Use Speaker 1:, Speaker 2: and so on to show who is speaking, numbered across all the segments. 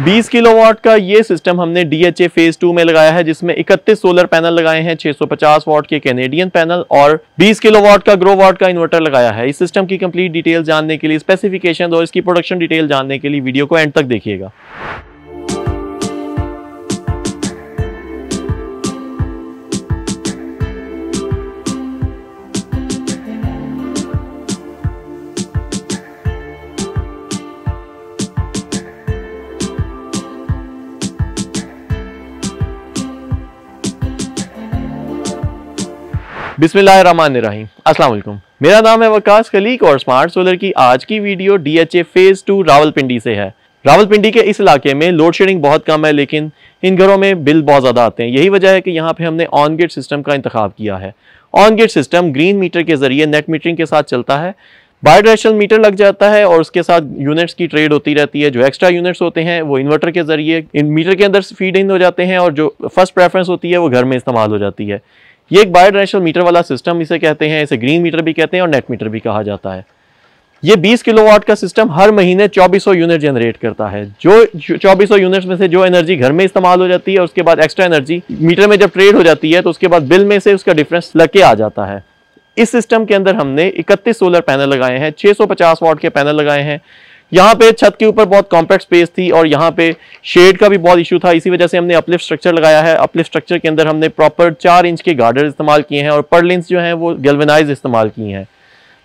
Speaker 1: 20 kilowatt का ये system हमने डीएचए फ़ेज़ टू में लगाया है, जिसमें 31 सोलर पैनल लगाए हैं 650 वाट के कैनेडियन पैनल और 20 किलोवाट का ग्रो वाट का इन्वर्टर लगाया है। इस सिस्टम की कंप्लीट डिटेल जानने के लिए स्पेसिफिकेशन और इसकी प्रोडक्शन डिटेल जानने के लिए वीडियो को एंड तक देखिएगा। बिस्मिल्लाहिर्रहमानिर्रहीम। अस्सलाम वालेकुम मेरा नाम है वकास खलीक और स्मार्ट सोलर की आज की video DHA phase two Rawalpindi से है। रावलपिंडी के इस इलाके में लोड शेडिंग बहुत कम है, लेकिन इन घरों में बिल बहुत ज़्यादा आते हैं। यही वजह है कि यहाँ पे हमने ऑन गेट सिस्टम का इंतखब किया है। On gate system green meter के ज़रिए नेट मीटरिंग के साथ चलता है। बायोडायरेक्शनल मीटर लग जाता है और उसके साथ यूनिट्स की ट्रेड होती रहती है। जो एक्स्ट्रा यूनिट्स होते हैं, वो इन्वर्टर के ज़रिए इन मीटर के अंदर फ़ीड इन हो जाते हैं और जो फ़र्स्ट प्रेफरेंस होती है, वो घर में इस्तेमाल हो जाती है। ये एक बायोडायरेक्शनल मीटर वाला सिस्टम इसे कहते हैं, इसे ग्रीन मीटर भी कहते हैं और नेट मीटर भी कहा जाता है। ये 20 किलोवाट का सिस्टम हर महीने 2400 यूनिट जनरेट करता है। जो 2400 यूनिट्स में से जो एनर्जी घर में इस्तेमाल हो जाती है, उसके बाद एक्स्ट्रा एनर्जी मीटर में जब ट्रेड हो जाती है तो उसके बाद बिल में से उसका डिफरेंस लग के आ जाता है। इस सिस्टम के अंदर हमने 31 सोलर पैनल लगाए हैं 650 वाट के पैनल लगाए हैं। यहाँ पे छत के ऊपर बहुत कॉम्पैक्ट स्पेस थी और यहाँ पे शेड का भी बहुत इशू था। इसी वजह से हमने अपलिफ्ट स्ट्रक्चर लगाया है। अपलिफ्ट स्ट्रक्चर के अंदर हमने प्रॉपर चार इंच के गार्डर इस्तेमाल किए हैं और पर्लिंस जो हैं वो गेलवेनाइज इस्तेमाल किए हैं।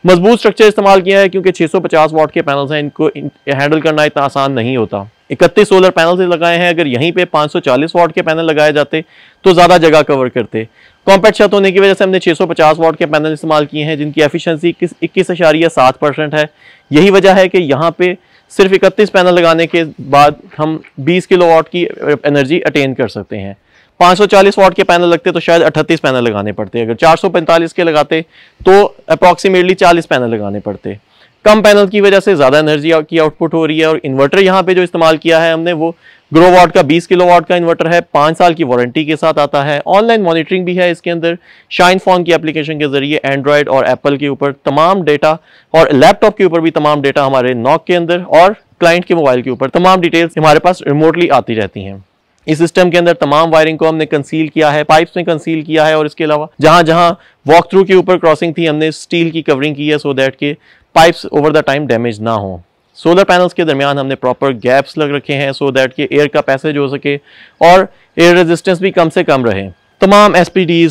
Speaker 1: मज़बूत स्ट्रक्चर इस्तेमाल किया है क्योंकि 650 वाट के पैनल्स हैं। इनको हैंडल करना इतना आसान नहीं होता। इकतीस सोलर पैनल लगाए हैं। अगर यहीं पे 540 वाट के पैनल लगाए जाते तो ज़्यादा जगह कवर करते। कॉम्पैक्ट छत होने की वजह से हमने 650 वाट के पैनल इस्तेमाल किए हैं, जिनकी एफिशिएंसी इक्कीस अशारिया सात परसेंट है। यही वजह है कि यहाँ पे सिर्फ़ इकतीस पैनल लगाने के बाद हम 20 किलो वाट की एनर्जी अटेन कर सकते हैं। 540 वाट के पैनल लगते तो शायद 38 पैनल लगाने पड़ते। अगर 445 के लगाते तो अप्रॉक्सीमेटली 40 पैनल लगाने पड़ते। कम पैनल की वजह से ज़्यादा एनर्जी की आउटपुट हो रही है और इन्वर्टर यहाँ पे जो इस्तेमाल किया है हमने, वो ग्रो वाट का 20 किलो वाट का इन्वर्टर है, पाँच साल की वारंटी के साथ आता है। ऑनलाइन मॉनिटरिंग भी है इसके अंदर, शाइन फ़ोन की एप्लीकेशन के ज़रिए एंड्रॉयड और एप्पल के ऊपर तमाम डेटा और लैपटॉप के ऊपर भी तमाम डेटा हमारे नॉक के अंदर और क्लाइंट के मोबाइल के ऊपर, तमाम डिटेल्स हमारे पास रिमोटली आती रहती हैं। इस सिस्टम के अंदर तमाम वायरिंग को हमने कंसील किया है, पाइप्स में कंसील किया है और इसके अलावा जहाँ जहाँ वॉक थ्रू के ऊपर क्रॉसिंग थी, हमने स्टील की कवरिंग की है सो दैट के pipes over the time damage ना हो। सोलर पैनल्स के दरमियान हमने प्रॉपर गैप्स लग रखे हैं सो दैट कि एयर का पैसेज हो सके और एयर रेजिस्टेंस भी कम से कम रहे। तमाम एस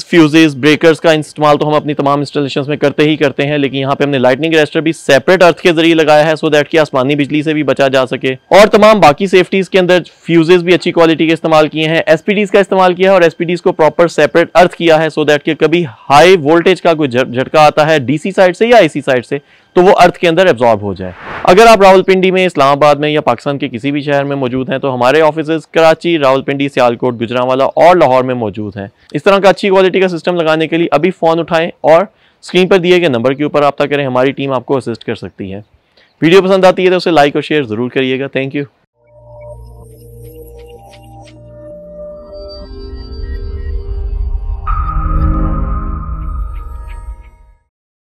Speaker 1: फ्यूजेज ब्रेकर्स का इस्तेमाल तो हम अपनी तमाम इंस्टॉलेशन में करते ही करते हैं, लेकिन यहाँ पे हमने लाइटनिंग रेस्टर भी सेपरेट अर्थ के ज़रिए लगाया है सो दैट कि आसमानी बिजली से भी बचा जा सके। और तमाम बाकी सेफ्टीज के अंदर फ्यूजेज भी अच्छी क्वालिटी के इस्तेमाल किए हैं। एसपीडीज का इस्तेमाल किया है और एसपीडीज को प्रॉपर सेपरेट अर्थ किया है सो दैट कि कभी हाई वोल्टेज का कोई झटका आता है डीसी साइड से या एसी साइड से तो वो अर्थ के अंदर एब्जॉर्ब हो जाए। अगर आप रावलपिंडी में, इस्लामाबाद में या पाकिस्तान के किसी भी शहर में मौजूद हैं तो हमारे ऑफ़िस कराची, रावलपिंडी, सियालकोट, गुजरावाला और लाहौर में मौजूद हैं। इस तरह का अच्छी क्वालिटी का सिस्टम लगाने के लिए अभी फ़ोन उठाएँ और स्क्रीन पर दिए गए नंबर के ऊपर रब्ता करें, हमारी टीम आपको असिस्ट कर सकती है। वीडियो पसंद आती है तो उसे लाइक और शेयर ज़रूर करिएगा। Thank you